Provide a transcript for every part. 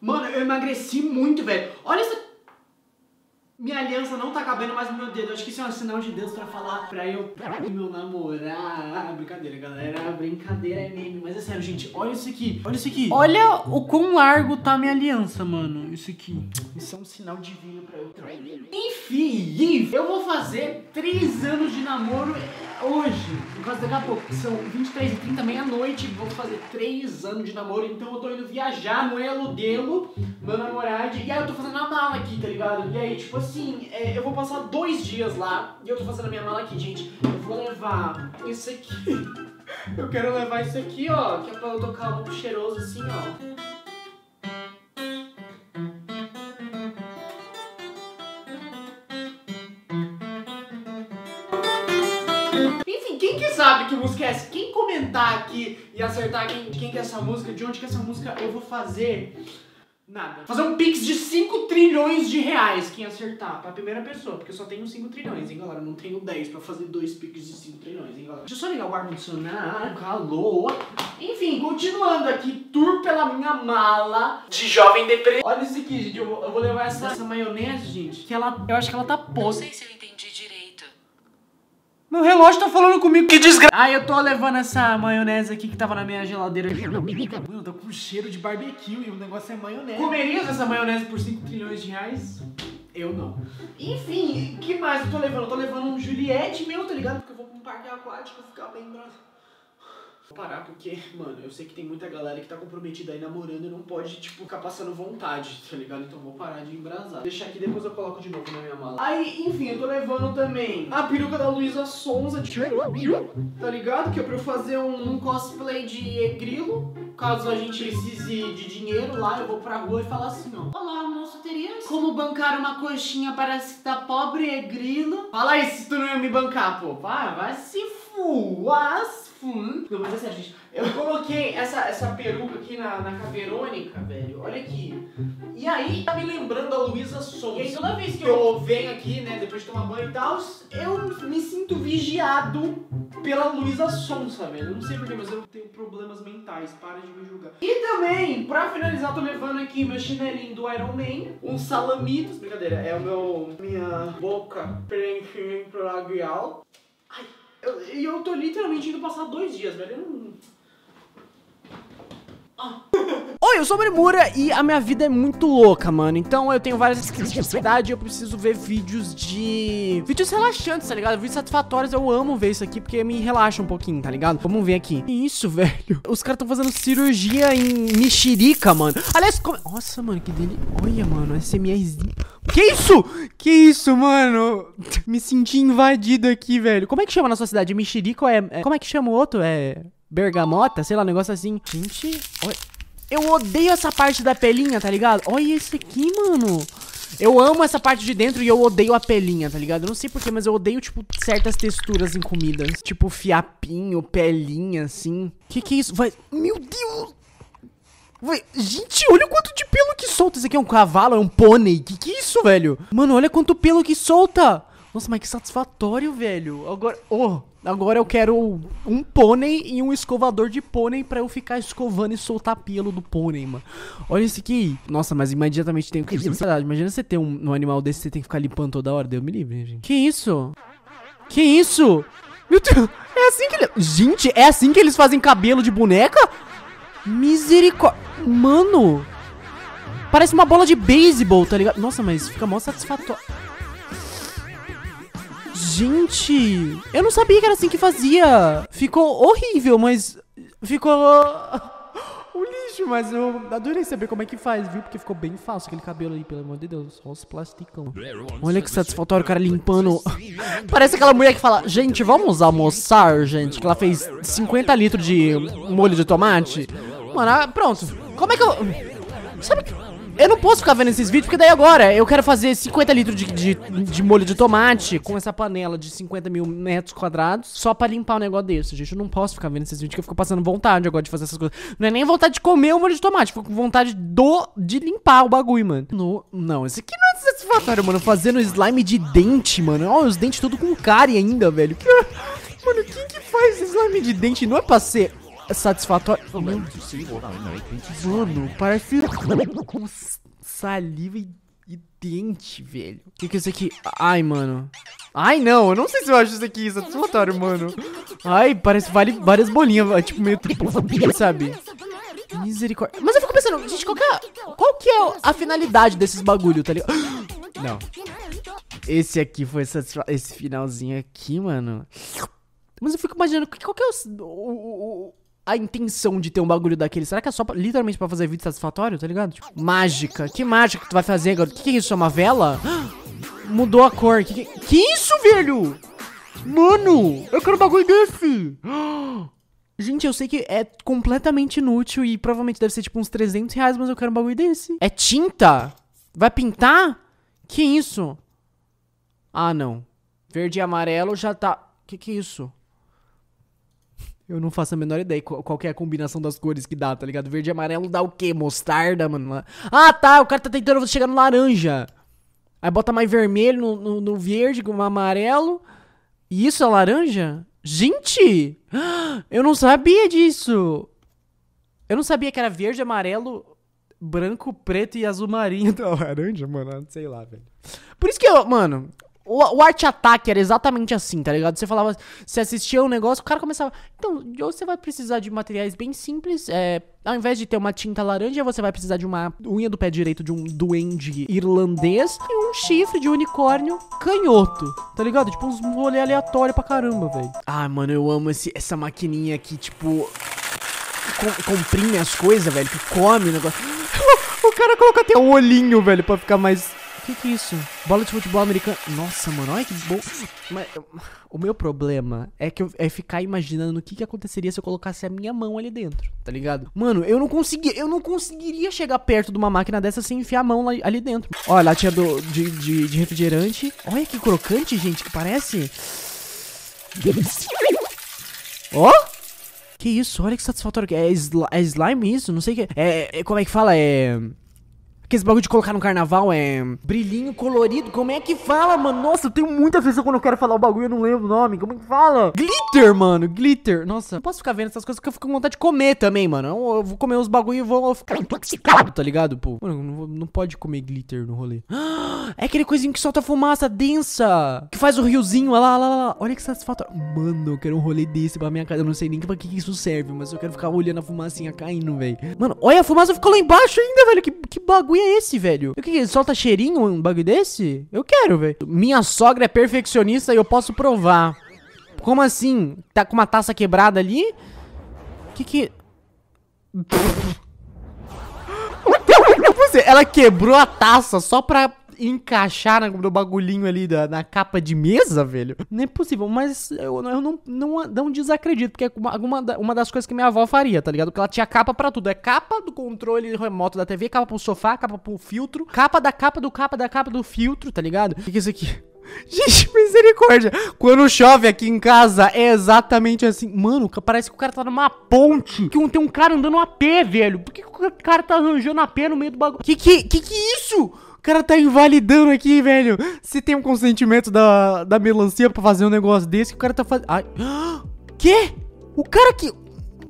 Mano, eu emagreci muito, velho. Olha essa minha aliança não tá cabendo mais no meu dedo. Acho que isso é um sinal de Deus pra falar pra eu meu namorar. Brincadeira, galera. Brincadeira é meme. Mas é sério, gente. Olha isso aqui. Olha isso aqui. Olha o quão largo tá a minha aliança, mano. Isso aqui. Isso é um sinal divino pra eu. Enfim, eu vou fazer 3 anos de namoro hoje. Por causa daqui a pouco. São 23 e 30, meia-noite. Vou fazer 3 anos de namoro. Então eu tô indo viajar no Eludelo, meu namorado. E aí eu tô fazendo a mala aqui, tá ligado? E aí, tipo assim, é, eu vou passar dois dias lá e eu tô fazendo a minha mala aqui, gente. Eu vou levar isso aqui. Eu quero levar isso aqui, ó, que é pra eu tocar um cheiroso assim, ó. Enfim, quem que sabe que música é essa? Quem comentar aqui e acertar quem, quem que é essa música, de onde que é essa música, eu vou fazer Nada. Fazer um pix de 5 trilhões de reais, quem acertar, pra primeira pessoa, porque eu só tenho 5 trilhões, hein, galera? Não tenho 10 pra fazer dois pix de 5 trilhões, hein, galera? Deixa eu só ligar o ar-condicionado, calor. Enfim, continuando aqui, tour pela minha mala de jovem depressivo. Olha isso aqui, gente, eu vou, eu vou levar essa, essa maionese, gente, que ela, eu acho que ela tá podre. Não sei se eu entendi direito. Meu relógio tá falando comigo, que desgraça. Ah, eu tô levando essa maionese aqui que tava na minha geladeira. Mano, tá com cheiro de barbecue e o negócio é maionese. Comerias essa maionese por 5 trilhões de reais? Eu não. Enfim, que mais eu tô levando? Eu tô levando um Juliette meu, tá ligado? Porque eu vou pra um parque aquático ficar bem engraçado. Vou parar porque, mano, eu sei que tem muita galera que tá comprometida aí namorando e não pode, tipo, ficar passando vontade, tá ligado? Então vou parar de embrasar. Deixar aqui, depois eu coloco de novo na minha mala. Aí, enfim, eu tô levando também a peruca da Luísa Sonza, de... tá ligado? Que é pra eu fazer um, um cosplay de grilo. Caso a gente precise de dinheiro lá, eu vou pra rua e falar assim, ó. Olá, moço, teria como bancar uma coxinha para se tá pobre e grilo? Fala aí se tu não ia me bancar, pô. Vai, vai se fuas full. Não, mas é sério, gente. Eu coloquei essa, essa peruca aqui na, na caveirônica, velho. Olha aqui. E aí, tá me lembrando a Luísa Sons. E aí, toda vez que eu venho aqui, né, depois de tomar banho e tal, eu me sinto vigiado pela Luísa Sonsa, velho. Eu não sei porquê, mas eu tenho problemas mentais. Para de me julgar. E também, pra finalizar, tô levando aqui meu chinelinho do Iron Man, um salamitos. Brincadeira, é o meu. minha boca preenchimento labial. Ai. E eu, eu tô literalmente indo passar dois dias, velho. Eu não. Ah. Oi, eu sou o Marimura e a minha vida é muito louca, mano. Então eu tenho várias necessidades e eu preciso ver vídeos de... Vídeos relaxantes, tá ligado? Vídeos satisfatórios, eu amo ver isso aqui porque me relaxa um pouquinho, tá ligado? Vamos ver aqui. Que isso, velho? Os caras estão fazendo cirurgia em mexerica, mano. Aliás, como... Nossa, mano, que dele... Olha, mano, SMRzinho. Que isso? Que isso, mano? Me senti invadido aqui, velho. Como é que chama na sua cidade? Mexerica ou é... é... Como é que chama o outro? É... Bergamota? Sei lá, um negócio assim. Gente, olha... Eu odeio essa parte da pelinha, tá ligado? Olha esse aqui, mano. Eu amo essa parte de dentro e eu odeio a pelinha, tá ligado? Eu não sei porquê, mas eu odeio, tipo, certas texturas em comidas. Tipo, fiapinho, pelinha, assim. Que que é isso? Vai... Meu Deus! Vai... Gente, olha o quanto de pelo que solta. Isso aqui é um cavalo? É um pônei? Que que é isso, velho? Mano, olha quanto pelo que solta. Nossa, mas que satisfatório, velho. Agora, oh, agora eu quero um pônei e um escovador de pônei pra eu ficar escovando e soltar pelo do pônei, mano. Olha esse aqui. Nossa, mas imediatamente tem que... Imagina você ter um, um animal desse, você tem que ficar limpando toda hora. Deu me livre, gente. Que isso? Que isso? Meu Deus, é assim que ele... Gente, é assim que eles fazem cabelo de boneca? Misericórdia. Mano. Parece uma bola de beisebol, tá ligado? Nossa, mas fica mó satisfatório. Gente, eu não sabia que era assim que fazia. Ficou horrível, mas ficou o lixo, mas eu adorei saber como é que faz, viu? Porque ficou bem falso aquele cabelo aí, pelo amor de Deus. Só os plasticão. Olha que satisfatório o cara limpando. Parece aquela mulher que fala, gente, vamos almoçar, gente? Que ela fez 50 litros de molho de tomate. Mano, ah, pronto. Como é que eu... Sabe que... Eu não posso ficar vendo esses vídeos, porque daí agora eu quero fazer 50 litros de, de, de, molho de tomate com essa panela de 50 mil metros quadrados só pra limpar um negócio desse, gente. Eu não posso ficar vendo esses vídeos, que eu fico passando vontade agora de fazer essas coisas. Não é nem vontade de comer o molho de tomate, fico com vontade do, de limpar o bagulho, mano. No, não, esse aqui não é satisfatório, mano. Fazendo slime de dente, mano. Olha os dentes tudo com cárie ainda, velho. Mano, quem que faz slime de dente? Não é pra ser satisfatório. Mano, parece com saliva e, e dente, velho. O que, que é isso aqui? Ai, mano. Ai, não, eu não sei se eu acho isso aqui satisfatório, mano. Ai, parece vale várias bolinhas, tipo, meio sabe? Misericórdia. Mas eu fico pensando, gente, qual que é, qual que é a finalidade desses bagulho, tá ligado? Não. Esse aqui foi satisfatório. Esse finalzinho aqui, mano. Mas eu fico imaginando, qual que é o, o a intenção de ter um bagulho daquele? Será que é só pra, literalmente pra fazer vídeo satisfatório, tá ligado? Tipo, mágica. Que mágica que tu vai fazer agora? O que, que é isso? É uma vela? Mudou a cor. Que, que, que isso, velho? Mano, eu quero um bagulho desse. Gente, eu sei que é completamente inútil e provavelmente deve ser tipo uns 300 reais, mas eu quero um bagulho desse. É tinta? Vai pintar? Que isso? Ah, não. Verde e amarelo já tá... Que que é isso? Eu não faço a menor ideia qual, qual é a combinação das cores que dá, tá ligado? Verde e amarelo dá o quê? Mostarda, mano? Ah, tá, o cara tá tentando chegar no laranja. Aí bota mais vermelho no, no, no verde, com amarelo. E isso é laranja? Gente! Eu não sabia disso! Eu não sabia que era verde, amarelo, branco, preto e azul marinho. Não, laranja, mano, sei lá, velho. Por isso que eu, mano, o, o Arte Ataque era exatamente assim, tá ligado? Você falava, você assistia um negócio, o cara começava. Então, você vai precisar de materiais bem simples. É, ao invés de ter uma tinta laranja, você vai precisar de uma unha do pé direito de um duende irlandês e um chifre de unicórnio canhoto, tá ligado? Tipo uns rolê aleatório pra caramba, velho. Ah, mano, eu amo esse, essa maquininha aqui, tipo. Com, comprime as coisas, velho, que come o negócio. o cara colocou até um olhinho, velho, pra ficar mais que que é isso? Bola de futebol americano. Nossa, mano, olha que bom. Mas, o meu problema é que eu, é ficar imaginando o que, que aconteceria se eu colocasse a minha mão ali dentro, tá ligado? Mano, eu não conseguia, eu não conseguiria chegar perto de uma máquina dessa sem enfiar a mão lá, ali dentro. Olha, latinha do, de, de, de refrigerante. Olha que crocante, gente, que parece. Ó! Oh? Que isso? Olha que satisfatório. É, sli é slime isso? Não sei o que. É, é. Como é que fala? É. Aqueles bagulho de colocar no carnaval é. Brilhinho colorido. Como é que fala, mano? Nossa, eu tenho muita vez quando eu quero falar o bagulho, eu não lembro o nome. Como é que fala? Glitter, mano. Glitter. Nossa, não posso ficar vendo essas coisas porque eu fico com vontade de comer também, mano. Eu vou comer os bagulho e vou ficar intoxicado, tá ligado? Pô, mano, não, não pode comer glitter no rolê. É aquele coisinho que solta fumaça densa. Que faz o riozinho. Olha lá, olha lá, olha lá. Olha que satisfatório. Mano, eu quero um rolê desse pra minha casa. Eu não sei nem pra que isso serve, mas eu quero ficar olhando a fumacinha caindo, velho. Mano, olha a fumaça ficou lá embaixo ainda, velho. Que, que bagulho é esse, velho? O que, que solta cheirinho um bagulho desse? Eu quero, velho. Minha sogra é perfeccionista e eu posso provar. Como assim? Tá com uma taça quebrada ali? Que que... Ela quebrou a taça só pra encaixar no bagulhinho ali da, na capa de mesa, velho. Não é possível, mas eu, eu não, não, não desacredito, porque é uma, uma, uma das coisas que minha avó faria, tá ligado? Porque ela tinha capa pra tudo. É capa do controle remoto da TV, capa pro sofá, capa pro filtro, capa da capa do capa da capa do filtro, tá ligado? O que, que é isso aqui? Gente, misericórdia. Quando chove aqui em casa, é exatamente assim. Mano, parece que o cara tá numa ponte. Que tem um cara andando a pé, velho. Por que, que o cara tá arranjando a pé no meio do bagulho? Que que, que que é isso? Cara tá invalidando aqui, velho. Se tem um consentimento da, da melancia pra fazer um negócio desse, o cara tá fazendo. Ai. Quê? O cara que.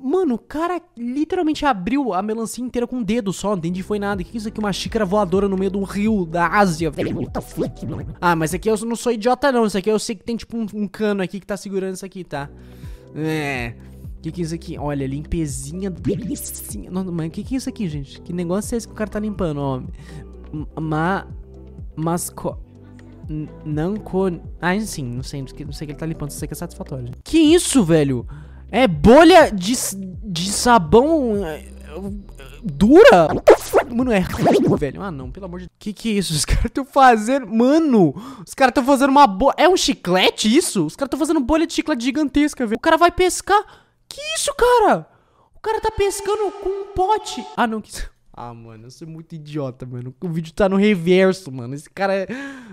Mano, o cara literalmente abriu a melancia inteira com o um dedo só, não entendi foi nada. O que é isso aqui? Uma xícara voadora no meio de um rio da Ásia, velho. Ah, mas aqui eu não sou idiota não. Isso aqui eu sei que tem tipo um, um cano aqui que tá segurando isso aqui, tá? É. O que, que é isso aqui? Olha, limpezinha, delicinha. Mas o que, que é isso aqui, gente? Que negócio é esse que o cara tá limpando, ó? Ma. Masco. Não con. Ah, sim, não sei, não sei o que ele tá limpando, sei que é satisfatório. Que isso, velho? É bolha de, de sabão é, dura? Mano, é velho. Ah, não, pelo amor de Deus. Que que é isso? Os caras estão fazendo. Mano, os caras estão fazendo uma bolha. É um chiclete isso? Os caras estão fazendo bolha de chiclete gigantesca, velho. O cara vai pescar. Que isso, cara? O cara tá pescando com um pote. Ah, não, que. Ah, mano, eu sou muito idiota, mano. O vídeo tá no reverso, mano. Esse cara é.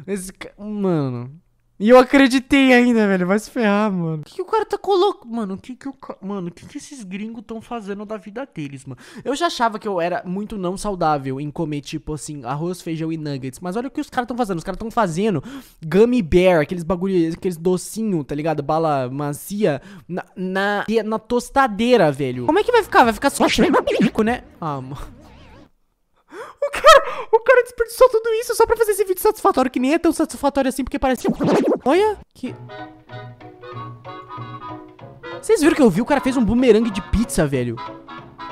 Esse cara. Mano. E eu acreditei ainda, velho. Vai se ferrar, mano. O que, que o cara tá colocando? Mano, o que que o ca... Mano, o que que esses gringos estão fazendo da vida deles, mano? Eu já achava que eu era muito não saudável em comer, tipo assim, arroz, feijão e nuggets. Mas olha o que os caras estão fazendo. Os caras estão fazendo gummy bear, aqueles bagulho, aqueles docinho, tá ligado? Bala macia na, na, na tostadeira, velho. Como é que vai ficar? Vai ficar só né? Ah, mano. Cara, desperdiçou tudo isso só pra fazer esse vídeo satisfatório, que nem é tão satisfatório assim, porque parece... Olha, que... Vocês viram que eu vi? O cara fez um bumerangue de pizza, velho.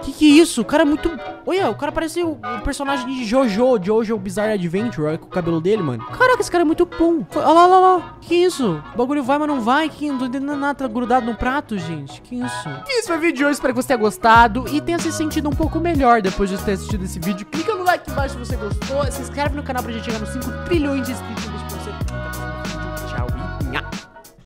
Que que é isso? O cara é muito... Olha, o cara parece o, o personagem de Jojo, Jojo Bizarre Adventure, olha com o cabelo dele, mano. Caraca, esse cara é muito bom. Olha lá, lá, lá. Que isso? O bagulho vai, mas não vai. Que não tô entendendo nada, tá grudado no prato, gente. Que isso? Esse foi o vídeo de hoje, espero que você tenha gostado e tenha se sentido um pouco melhor depois de ter assistido esse vídeo. Clica no like embaixo se você gostou, se inscreve no canal pra gente chegar nos 5 trilhões de inscritos